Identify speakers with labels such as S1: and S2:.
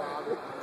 S1: Everybody